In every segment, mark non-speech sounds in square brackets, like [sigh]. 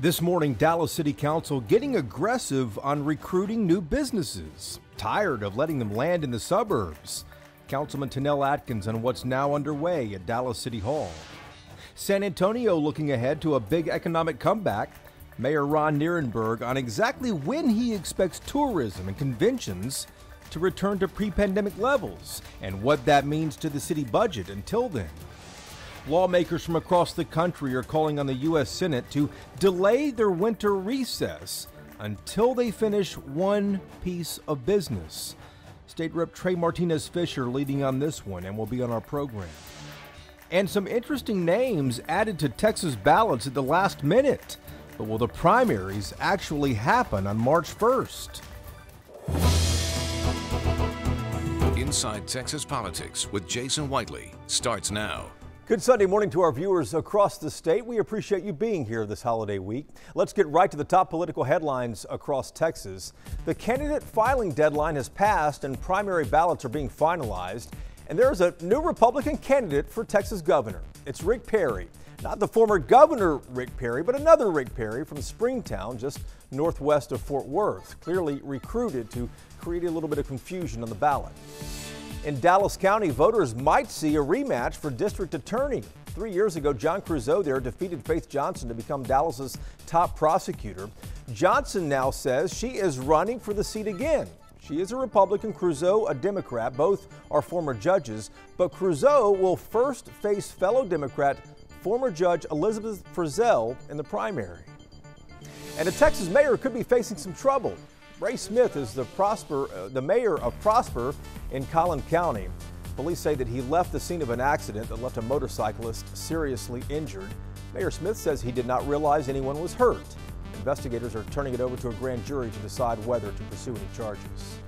This morning, Dallas City Council getting aggressive on recruiting new businesses. Tired of letting them land in the suburbs. Councilman Tennell Atkins on what's now underway at Dallas City Hall. San Antonio looking ahead to a big economic comeback. Mayor Ron Nirenberg on exactly when he expects tourism and conventions to return to pre pandemic levels and what that means to the city budget until then. Lawmakers from across the country are calling on the U.S. Senate to delay their winter recess until they finish one piece of business. State Rep Trey Martinez Fischer leading on this one and will be on our program. And some interesting names added to Texas ballots at the last minute. But will the primaries actually happen on March 1st? Inside Texas Politics with Jason Whiteley starts now. Good Sunday morning to our viewers across the state. We appreciate you being here this holiday week. Let's get right to the top political headlines across Texas. The candidate filing deadline has passed and primary ballots are being finalized. And there's a new Republican candidate for Texas governor. It's Rick Perry. Not the former governor Rick Perry, but another Rick Perry from Springtown, just northwest of Fort Worth, clearly recruited to create a little bit of confusion on the ballot. In Dallas County, voters might see a rematch for district attorney. Three years ago, John Creuzot there defeated Faith Johnson to become Dallas's top prosecutor. Johnson now says she is running for the seat again. She is a Republican, Creuzot a Democrat. Both are former judges, but Creuzot will first face fellow Democrat former judge Elizabeth Frizzell in the primary. And a Texas mayor could be facing some trouble. Ray Smith is the Prosper, uh, the mayor of Prosper in Collin County. Police say that he left the scene of an accident that left a motorcyclist seriously injured. Mayor Smith says he did not realize anyone was hurt. Investigators are turning it over to a grand jury to decide whether to pursue any charges.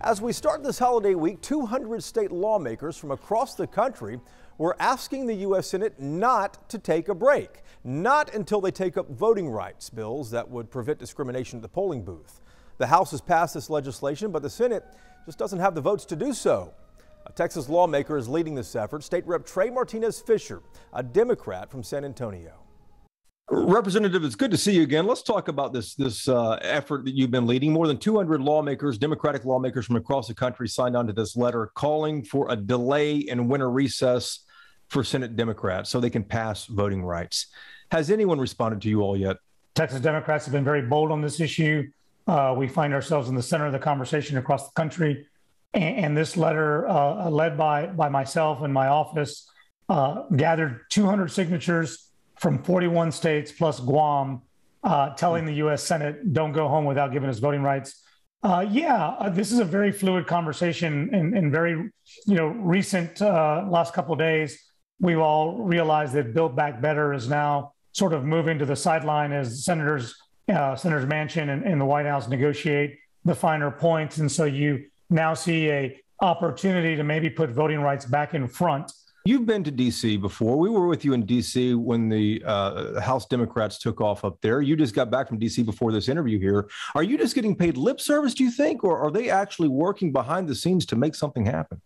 As we start this holiday week, 200 state lawmakers from across the country were asking the U.S. Senate not to take a break, not until they take up voting rights bills that would prevent discrimination at the polling booth. The House has passed this legislation, but the Senate just doesn't have the votes to do so. A Texas lawmaker is leading this effort, State Rep Trey Martinez Fischer, a Democrat from San Antonio. Representative, it's good to see you again. Let's talk about this this uh, effort that you've been leading. More than 200 lawmakers, Democratic lawmakers from across the country, signed on to this letter calling for a delay in winter recess for Senate Democrats so they can pass voting rights. Has anyone responded to you all yet? Texas Democrats have been very bold on this issue. Uh, we find ourselves in the center of the conversation across the country. And, and this letter, uh, led by, by myself and my office, uh, gathered 200 signatures from 41 states plus Guam, uh, telling the U.S. Senate, don't go home without giving us voting rights. Uh, yeah, uh, this is a very fluid conversation and, and very, you know, recent last couple of days. We've all realized that Build Back Better is now sort of moving to the sideline as senators uh, Senator Manchin and, and the White House negotiate the finer points, and so you now see a opportunity to maybe put voting rights back in front. You've been to D.C. before. We were with you in D.C. when the uh, House Democrats took off up there. You just got back from D.C. before this interview here. Are you just getting paid lip service, do you think, or are they actually working behind the scenes to make something happen?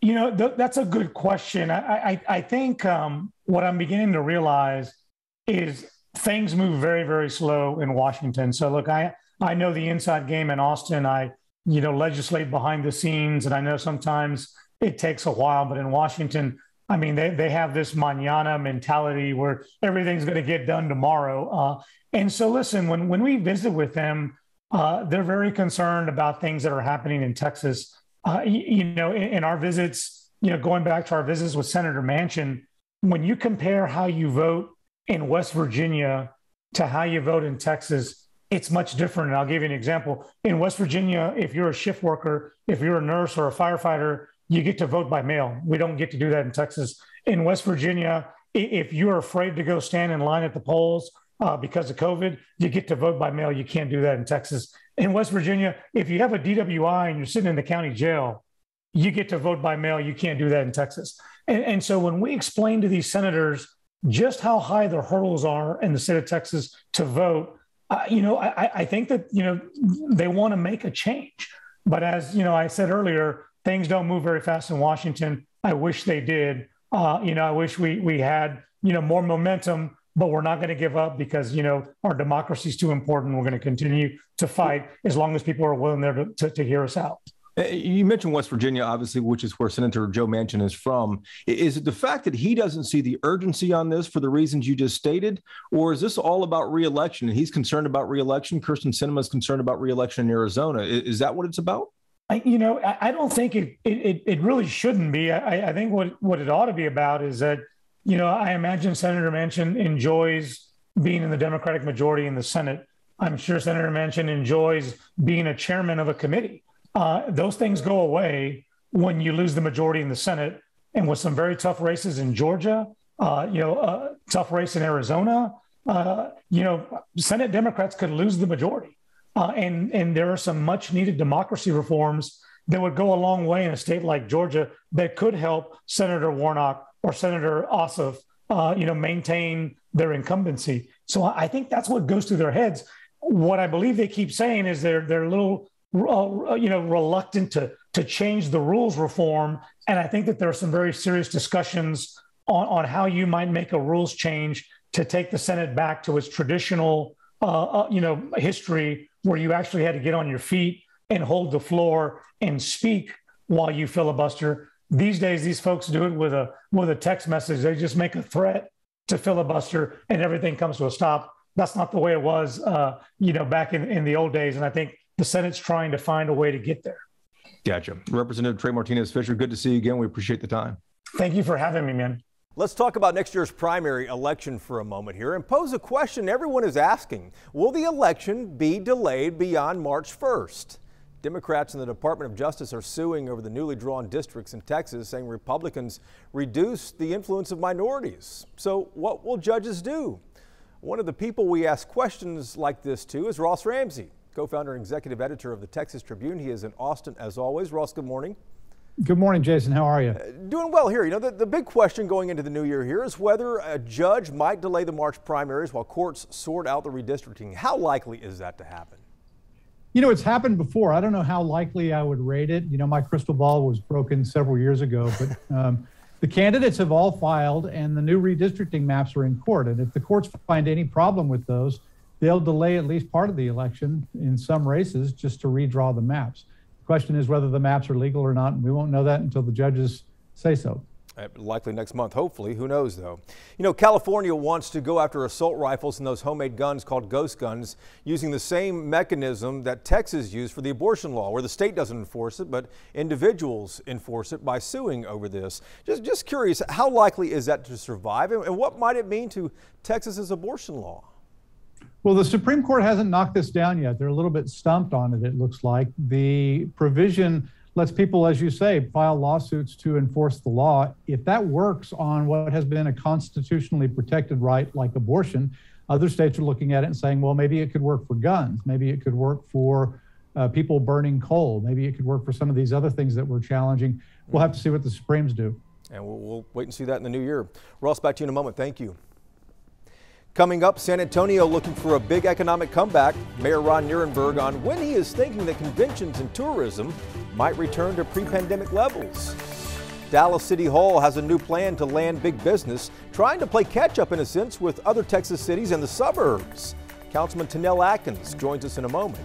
You know, th- that's a good question. I, I, I think um, what I'm beginning to realize is things move very, very slow in Washington. So look, I I know the inside game in Austin. I you know legislate behind the scenes, and I know sometimes it takes a while. But in Washington, I mean, they they have this mañana mentality where everything's going to get done tomorrow. Uh, and so, listen, when when we visit with them, uh, they're very concerned about things that are happening in Texas. Uh, you, you, know, in, in our visits, you know, going back to our visits with Senator Manchin, when you compare how you vote in West Virginia to how you vote in Texas, it's much different. And I'll give you an example. In West Virginia, if you're a shift worker, if you're a nurse or a firefighter, you get to vote by mail. We don't get to do that in Texas. In West Virginia, if you're afraid to go stand in line at the polls uh, because of COVID, you get to vote by mail. You can't do that in Texas. In West Virginia, if you have a DWI and you're sitting in the county jail, you get to vote by mail. You can't do that in Texas. And, and so when we explain to these senators just how high the hurdles are in the state of Texas to vote, uh, you know, I, I think that, you know, they want to make a change. But as, you know, I said earlier, things don't move very fast in Washington. I wish they did. Uh, you know, I wish we, we had, you know, more momentum but we're not going to give up because you know our democracy is too important. We're going to continue to fight as long as people are willing there to, to, to hear us out. Uh, you mentioned West Virginia, obviously, which is where Senator Joe Manchin is from. Is it the fact that he doesn't see the urgency on this for the reasons you just stated, or is this all about reelection? And he's concerned about reelection. Kyrsten Sinema is concerned about reelection in Arizona. Is that what it's about? I, you know, I, I don't think it, it it really shouldn't be. I, I think what what it ought to be about is that you know I imagine Senator Manchin enjoys being in the Democratic majority in the Senate. I'm sure Senator Manchin enjoys being a chairman of a committee. Uh, those things go away when you lose the majority in the Senate, and with some very tough races in Georgia, uh, you know, uh, tough race in Arizona. Uh, you know, Senate Democrats could lose the majority. Uh, and and there are some much needed democracy reforms that would go a long way in a state like Georgia that could help Senator Warnock or Senator Ossoff, uh, you know, maintain their incumbency. So I think that's what goes through their heads. What I believe they keep saying is they're they're a little, uh, you know, reluctant to to change the rules reform, and I think that there are some very serious discussions on on how you might make a rules change to take the Senate back to its traditional, uh, uh you know, history where you actually had to get on your feet and hold the floor and speak while you filibuster. These days, these folks do it with a with a text message. They just make a threat to filibuster, and everything comes to a stop. That's not the way it was, uh, you know, back in, in the old days. And I think the Senate's trying to find a way to get there. Gotcha. Representative Trey Martinez Fischer, good to see you again. We appreciate the time. Thank you for having me, man. Let's talk about next year's primary election for a moment here and pose a question everyone is asking. Will the election be delayed beyond March 1st? Democrats in the Department of Justice are suing over the newly drawn districts in Texas, saying Republicans reduce the influence of minorities. So, what will judges do? One of the people we ask questions like this to is Ross Ramsey, co founder and executive editor of the Texas Tribune. He is in Austin as always. Ross, good morning. Good morning, Jason. How are you? Uh, doing well here. You know, the, the big question going into the new year here is whether a judge might delay the March primaries while courts sort out the redistricting. How likely is that to happen? You know, it's happened before. I don't know how likely I would rate it. You know, my crystal ball was broken several years ago, but [laughs] um, the candidates have all filed and the new redistricting maps are in court. And if the courts find any problem with those, they'll delay at least part of the election in some races just to redraw the maps. The question is whether the maps are legal or not, and we won't know that until the judges say so. Uh, likely next month, hopefully. Who knows, though? You know, California wants to go after assault rifles and those homemade guns called ghost guns using the same mechanism that Texas used for the abortion law, where the state doesn't enforce it, but individuals enforce it by suing over this. Just, just curious, how likely is that to survive, and what might it mean to Texas's abortion law? Well, the Supreme Court hasn't knocked this down yet. They're a little bit stumped on it, it looks like. The provision lets people, as you say, file lawsuits to enforce the law. If that works on what has been a constitutionally protected right like abortion, other states are looking at it and saying, well, maybe it could work for guns. Maybe it could work for uh, people burning coal. Maybe it could work for some of these other things that we're challenging. We'll have to see what the Supremes do. And we'll, we'll wait and see that in the new year. Ross, back to you in a moment. Thank you. Coming up, San Antonio looking for a big economic comeback. Mayor Ron Nirenberg on when he is thinking that conventions and tourism might return to pre-pandemic levels. Dallas City Hall has a new plan to land big business, trying to play catch up in a sense with other Texas cities and the suburbs. Councilman Tennell Atkins joins us in a moment.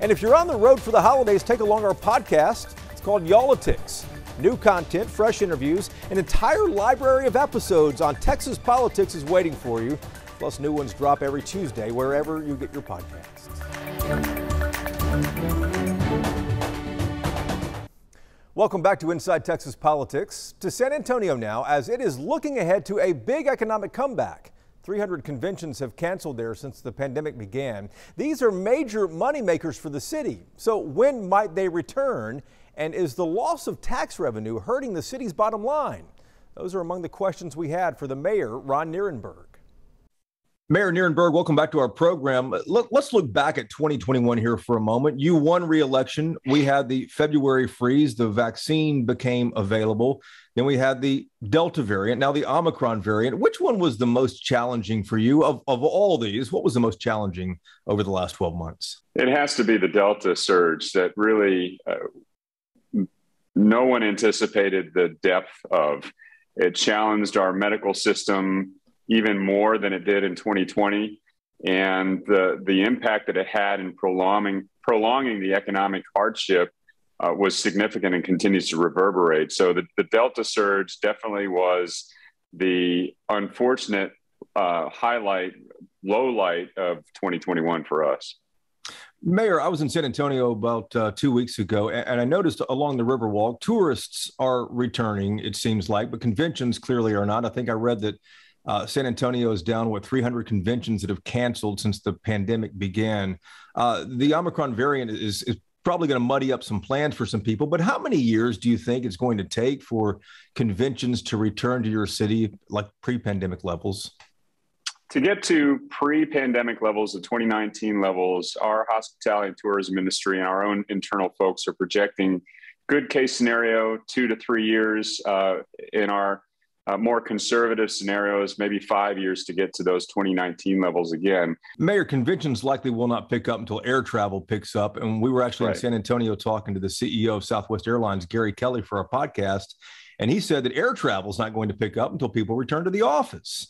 And if you're on the road for the holidays, take along our podcast. It's called Y'all-itics. New content, fresh interviews, an entire library of episodes on Texas politics is waiting for you. Plus, new ones drop every Tuesday wherever you get your podcasts. Welcome back to Inside Texas Politics. To San Antonio now, as it is looking ahead to a big economic comeback. 300 conventions have canceled there since the pandemic began. These are major moneymakers for the city. So when might they return? And is the loss of tax revenue hurting the city's bottom line? Those are among the questions we had for the mayor, Ron Nirenberg. Mayor Nirenberg, welcome back to our program. Let, us look back at 2021 here for a moment. You won re-election. We had the February freeze. The vaccine became available. Then we had the Delta variant, now the Omicron variant. Which one was the most challenging for you of, of all these? What was the most challenging over the last 12 months? It has to be the Delta surge that really uh, no one anticipated the depth of. It challenged our medical system even more than it did in 2020. And the, the impact that it had in prolonging, prolonging the economic hardship uh, was significant and continues to reverberate. So the, the Delta surge definitely was the unfortunate uh, highlight, low light of 2021 for us. Mayor, I was in San Antonio about uh, two weeks ago, and I noticed along the Riverwalk, tourists are returning, it seems like, but conventions clearly are not. I think I read that uh, San Antonio is down, with 300 conventions that have canceled since the pandemic began. Uh, the Omicron variant is, is probably going to muddy up some plans for some people, but how many years do you think it's going to take for conventions to return to your city like pre pandemic levels? To get to pre-pandemic levels, the 2019 levels, our hospitality and tourism industry and our own internal folks are projecting good case scenario two to three years. Uh, in our uh, more conservative scenarios, maybe five years to get to those 2019 levels again. Mayor, conventions likely will not pick up until air travel picks up. And we were actually right. in San Antonio talking to the CEO of Southwest Airlines, Gary Kelly, for our podcast. And he said that air travel is not going to pick up until people return to the office.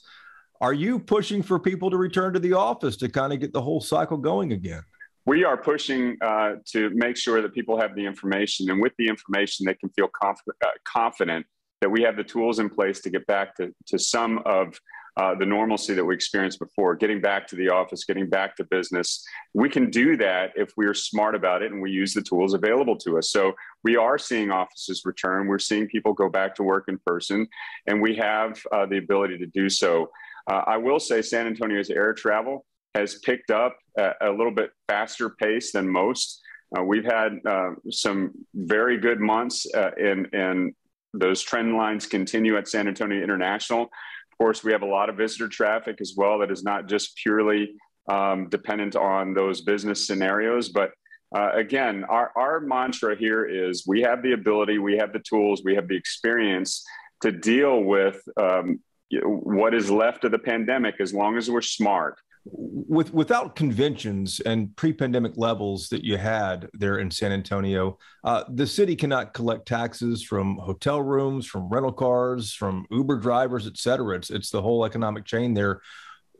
Are you pushing for people to return to the office to kind of get the whole cycle going again? We are pushing uh, to make sure that people have the information, and with the information, they can feel conf- uh, confident that we have the tools in place to get back to, to some of uh, the normalcy that we experienced before, getting back to the office, getting back to business. We can do that if we are smart about it and we use the tools available to us. So we are seeing offices return. We're seeing people go back to work in person, and we have uh, the ability to do so. Uh, I will say San Antonio's air travel has picked up a, a little bit faster pace than most. Uh, we've had uh, some very good months, uh, and, and those trend lines continue at San Antonio International. Of course, we have a lot of visitor traffic as well that is not just purely um, dependent on those business scenarios, but uh, again, our, our mantra here is we have the ability, we have the tools, we have the experience to deal with um, what is left of the pandemic as long as we're smart with without conventions and pre-pandemic levels that you had there in San Antonio, uh, the city cannot collect taxes from hotel rooms, from rental cars, from Uber drivers, et cetera. It's it's the whole economic chain there.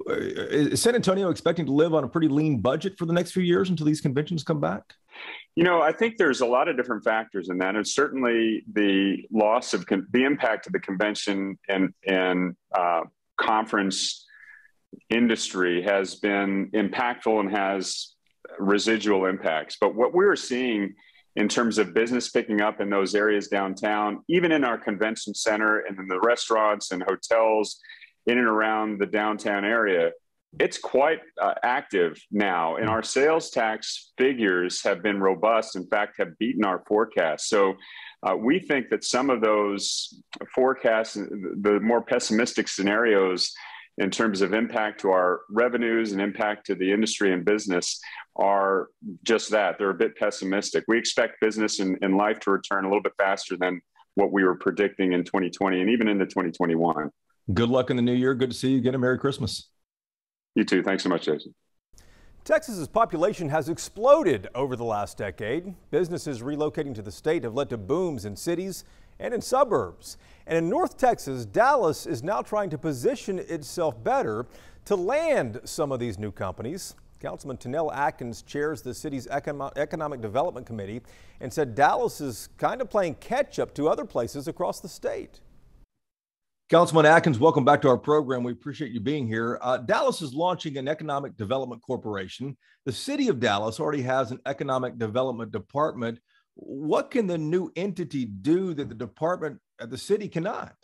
Uh, San Antonio expecting to live on a pretty lean budget for the next few years until these conventions come back? You know, I think there's a lot of different factors in that, and certainly the loss of the impact of the convention and and uh, conference industry has been impactful and has residual impacts. But what we're seeing in terms of business picking up in those areas downtown, even in our convention center and in the restaurants and hotels in and around the downtown area, it's quite uh, active now, and our sales tax figures have been robust. In fact, have beaten our forecast. So, uh, we think that some of those forecasts, the more pessimistic scenarios in terms of impact to our revenues and impact to the industry and business, are just that. They're a bit pessimistic. We expect business and, and life to return a little bit faster than what we were predicting in 2020 and even into 2021. Good luck in the new year. Good to see you again. A Merry Christmas. You too. Thanks so much, Jason. Texas's population has exploded over the last decade. Businesses relocating to the state have led to booms in cities and in suburbs. And in North Texas, Dallas is now trying to position itself better to land some of these new companies. Councilman Tennell Atkins chairs the city's Economic Development Committee and said Dallas is kind of playing catch up to other places across the state. Councilman Atkins, welcome back to our program. We appreciate you being here. Uh, Dallas is launching an economic development corporation. The city of Dallas already has an economic development department. What can the new entity do that the department at the city cannot?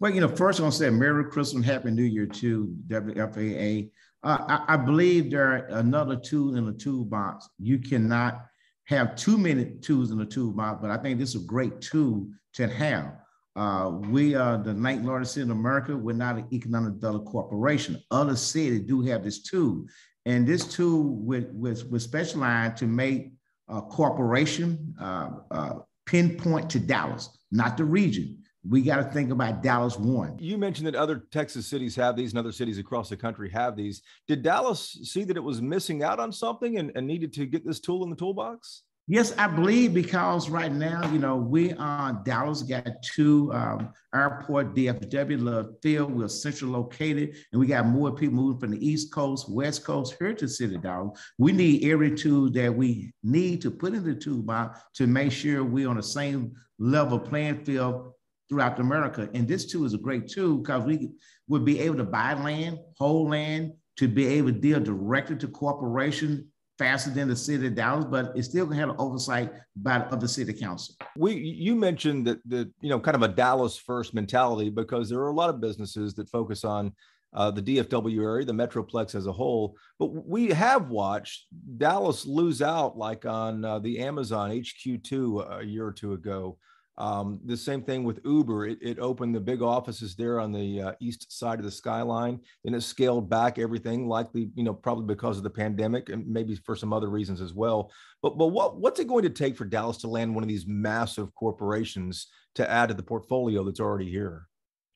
Well, you know, first I'm going to say Merry Christmas, Happy New Year to WFAA. Uh, I, I, believe there are another tool in the toolbox. You cannot have too many tools in the toolbox, but I think this is a great tool to have. Uh, we are the ninth largest city in America. We're not an economic development corporation. Other cities do have this tool. And this tool was, was, specialized to make a corporation uh, uh, pinpoint to Dallas, not the region. We got to think about Dallas one. You mentioned that other Texas cities have these and other cities across the country have these. Did Dallas see that it was missing out on something and, and needed to get this tool in the toolbox? Yes, I believe because right now, you know, we are Dallas got two um, airport DFW Love Field. We're central located, and we got more people moving from the East Coast, West Coast here to City Dallas. We need every tool that we need to put in the toolbox to make sure we're on the same level playing field throughout America. And this tool is a great tool because we would be able to buy land, hold land, to be able to deal directly to corporation faster than the city of Dallas, but it still can have an oversight by of the city council. We you mentioned that the you know kind of a Dallas first mentality because there are a lot of businesses that focus on uh, the DFW area, the Metroplex as a whole. But we have watched Dallas lose out like on uh, the Amazon HQ2 a year or two ago. Um, the same thing with Uber. It, it, opened the big offices there on the uh, east side of the skyline, and it scaled back everything, likely, you know, probably because of the pandemic and maybe for some other reasons as well. But but what what's it going to take for Dallas to land one of these massive corporations to add to the portfolio that's already here?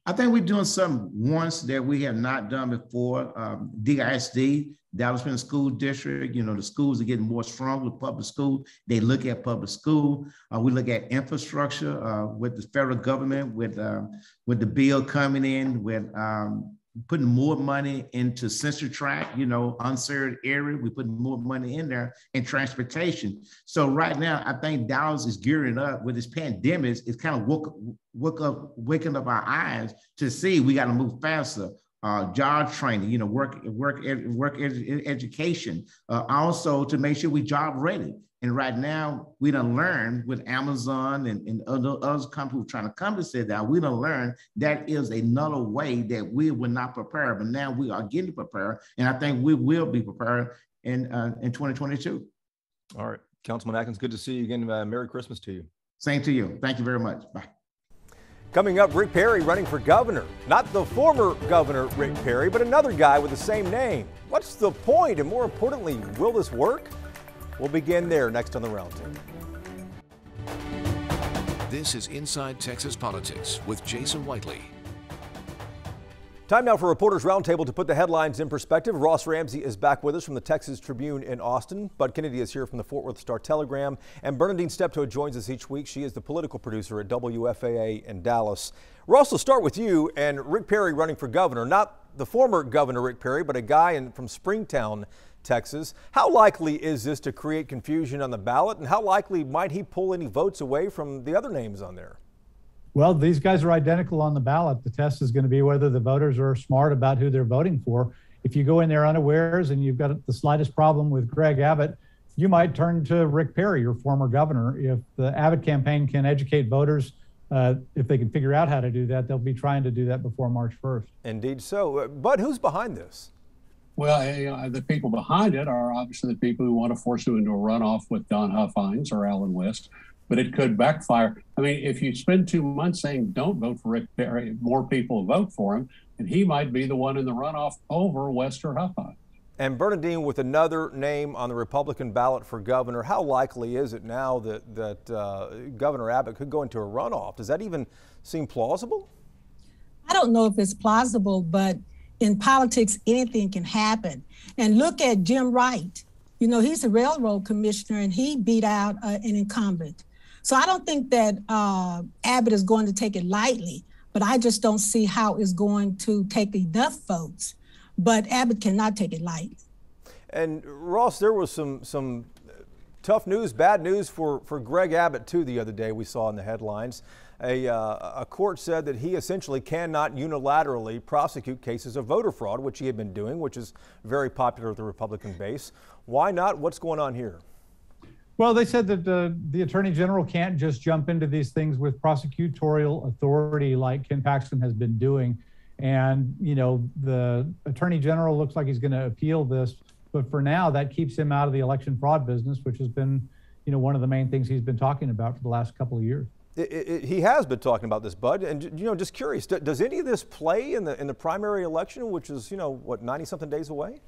I think we're doing something once that we have not done before. Um, DISD, Dallas Independent School District, you know, the schools are getting more strong with public school. They look at public school. Uh, we look at infrastructure uh, with the federal government, with uh, with the bill coming in, with um, putting more money into Central Track, you know, unserved area. We're putting more money in there and transportation. So right now, I think Dallas is gearing up with this pandemic. It's kind of woke, woke up, waking up our eyes to see we got to move faster. Uh, job training, you know, work, work, work ed- education. Uh, also to make sure we job ready. And right now, we don't learn with Amazon and, and other, other companies trying to come to sit down. We don't learn that is another way that we were not prepared, but now we are getting prepared. And I think we will be prepared in, uh, in 2022. All right. Councilman Atkins, good to see you again. Uh, Merry Christmas to you. Same to you. Thank you very much. Bye. Coming up, Rick Perry running for governor. Not the former governor, Rick Perry, but another guy with the same name. What's the point? And more importantly, will this work? We'll begin there next on the Roundtable. This is Inside Texas Politics with Jason Whiteley. Time now for Reporters Roundtable to put the headlines in perspective. Ross Ramsey is back with us from the Texas Tribune in Austin. Bud Kennedy is here from the Fort Worth Star Telegram. And Bernadine Steptoe joins us each week. She is the political producer at WFAA in Dallas. Ross, we'll start with you and Rick Perry running for governor. Not the former governor Rick Perry, but a guy in, from Springtown, Texas. How likely is this to create confusion on the ballot, and how likely might he pull any votes away from the other names on there? Well, these guys are identical on the ballot. The test is going to be whether the voters are smart about who they're voting for. If you go in there unawares and you've got the slightest problem with Greg Abbott, you might turn to Rick Perry, your former governor. If the Abbott campaign can educate voters, uh, if they can figure out how to do that, they'll be trying to do that before March 1st. Indeed so. But who's behind this? Well, you know, the people behind it are obviously the people who want to force you into a runoff with Don Huffines or Allen West, but it could backfire. I mean, if you spend two months saying don't vote for Rick Perry, more people vote for him, and he might be the one in the runoff over West or Huffines. And Bernadine, with another name on the Republican ballot for governor, how likely is it now that that uh, Governor Abbott could go into a runoff? Does that even seem plausible? I don't know if it's plausible, but in politics, anything can happen. And look at Jim Wright. You know, he's a railroad commissioner and he beat out uh, an incumbent. So I don't think that uh, Abbott is going to take it lightly, but I just don't see how it's going to take enough votes. But Abbott cannot take it lightly. And Ross, there was some some tough news, bad news for for Greg Abbott too the other day. We saw in the headlines a, uh, a court said that he essentially cannot unilaterally prosecute cases of voter fraud, which he had been doing, which is very popular with the Republican base. Why not? What's going on here? Well, they said that uh, the attorney general can't just jump into these things with prosecutorial authority like Ken Paxton has been doing. And, you know, the attorney general looks like he's going to appeal this. But for now, that keeps him out of the election fraud business, which has been, you know, one of the main things he's been talking about for the last couple of years. It, it, he has been talking about this, Bud, and you know, just curious, does any of this play in the in the primary election, which is you know what ninety something days away?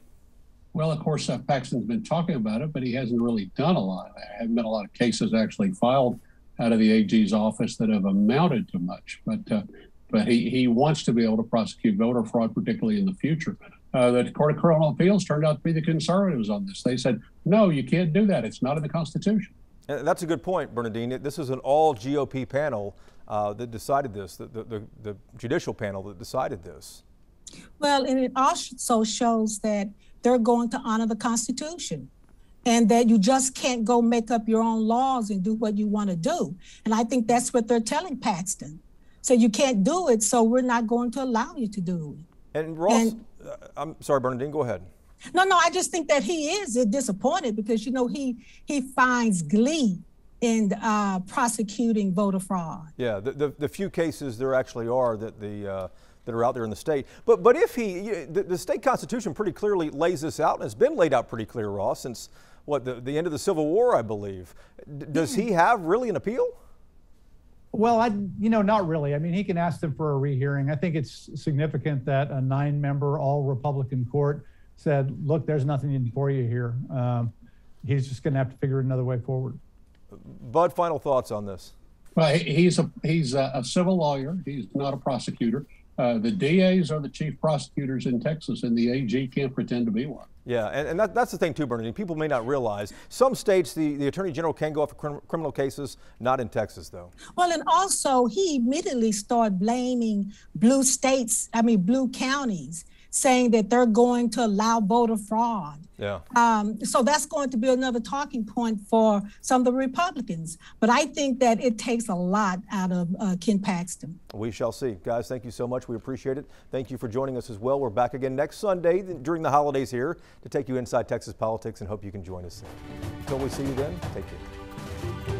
Well, of course, uh, Paxton's been talking about it, but he hasn't really done a lot. There haven't been a lot of cases actually filed out of the AG's office that have amounted to much. But uh, but he, he wants to be able to prosecute voter fraud, particularly in the future. Uh, the Court of Criminal Appeals turned out to be the conservatives on this. They said, no, you can't do that. It's not in the Constitution. And that's a good point, Bernardine. This is an all GOP panel uh, that decided this, the, the, the judicial panel that decided this. Well, and it also shows that they're going to honor the Constitution and that you just can't go make up your own laws and do what you want to do. And I think that's what they're telling Paxton. So you can't do it, so we're not going to allow you to do it. And Ross, and, uh, I'm sorry, Bernardine, go ahead. No, no, I just think that he is disappointed because you know he he finds glee in uh, prosecuting voter fraud. Yeah, the, the, the few cases there actually are that the uh, that are out there in the state. But but if he the, the, state constitution pretty clearly lays this out and it's been laid out pretty clear, Ross, since what the, the end of the Civil War, I believe. D- does he have really an appeal? Well, I, you know, not really. I mean, he can ask them for a rehearing. I think it's significant that a nine-member all-Republican court said, "Look, there's nothing for you here." Um, he's just going to have to figure another way forward. Bud, final thoughts on this? Well, he's a he's a, a civil lawyer. He's not a prosecutor. Uh, the DAs are the chief prosecutors in Texas, and the AG can't pretend to be one. Yeah, and, and that, that's the thing too, Bernardine. People may not realize some states the, the attorney general can go after crim- criminal cases, not in Texas though. Well, and also he immediately started blaming blue states, I mean blue counties saying that they're going to allow voter fraud. Yeah. Um, so that's going to be another talking point for some of the Republicans. But I think that it takes a lot out of uh, Ken Paxton. We shall see. Guys, thank you so much. We appreciate it. Thank you for joining us as well. We're back again next Sunday during the holidays here to take you inside Texas politics and hope you can join us. Until we see you then, take care.